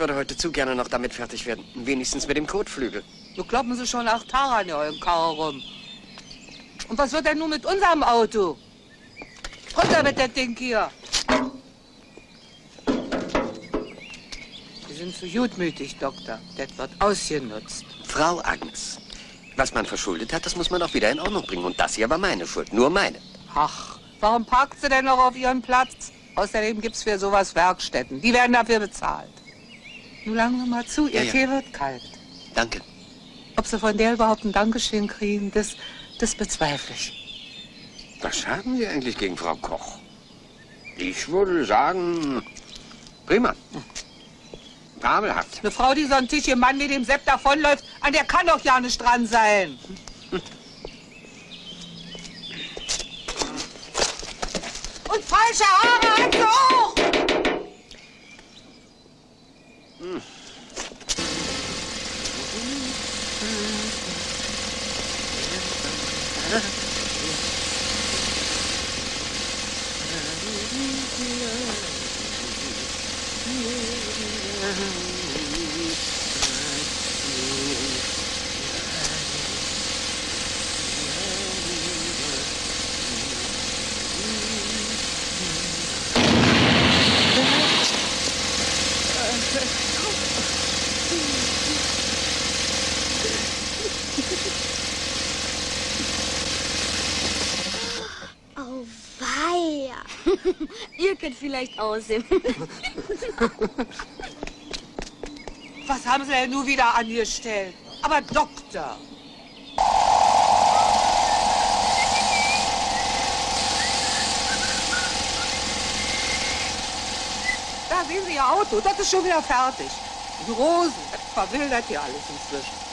würde heute zu gerne noch damit fertig werden. Wenigstens mit dem Kotflügel. So kloppen Sie schon acht Tage an eurem Karre rum. Und was wird denn nun mit unserem Auto? Runter mit dem Ding hier. Sie sind zu gutmütig, Doktor. Das wird ausgenutzt. Frau Agnes, was man verschuldet hat, das muss man auch wieder in Ordnung bringen. Und das hier war meine Schuld, nur meine. Ach, warum parkt sie denn noch auf ihren Platz? Außerdem gibt's für sowas Werkstätten. Die werden dafür bezahlt. Nun wir mal zu, ihr Ja, ja. Tee wird kalt. Danke. Ob sie von der überhaupt ein Dankeschön kriegen, das, das bezweifle ich. Was haben Sie eigentlich gegen Frau Koch? Ich würde sagen, prima. Fabelhaft. Eine Frau, die so einen Tisch im Mann mit dem Sepp davonläuft, an der kann doch ja nicht dran sein. Und falsche Haare hat sie auch. Yeah. Oh, weia. Ihr könnt vielleicht aussehen. Was haben sie denn nun wieder angestellt? Aber Doktor. Da sehen Sie Ihr Auto, das ist schon wieder fertig. Die Rosen, das verwildert hier alles inzwischen.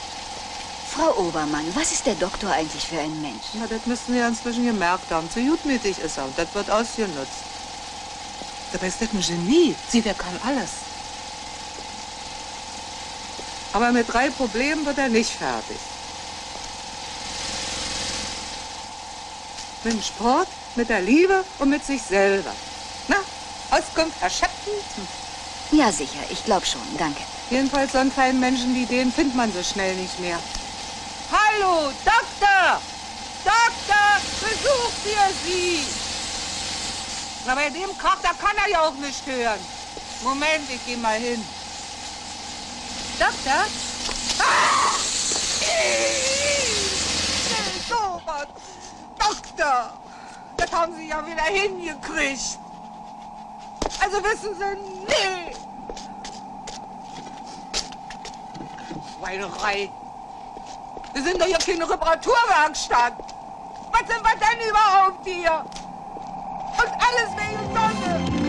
Frau Obermann, was ist der Doktor eigentlich für ein Mensch? Na, das müssten ja inzwischen gemerkt haben. Zu gutmütig ist er und das wird ausgenutzt. Dabei ist das ein Genie. Sie, der kann alles. Aber mit drei Problemen wird er nicht fertig. Mit dem Sport, mit der Liebe und mit sich selber. Na, Auskunft? Hm. Ja, sicher, ich glaube schon, danke. Jedenfalls so einen kleinen Menschen wie den findet man so schnell nicht mehr. Hallo, Doktor! Doktor, besucht ihr sie? Na, bei dem Krach, da kann er ja auch nicht hören. Moment, ich geh mal hin. Doktor? Ah! Doktor, das haben Sie ja wieder hingekriegt. Also wissen Sie, nee. Schweinerei. Wir sind doch hier keine Reparaturwerkstatt. Was sind wir denn überhaupt hier? Und alles wegen Sonne.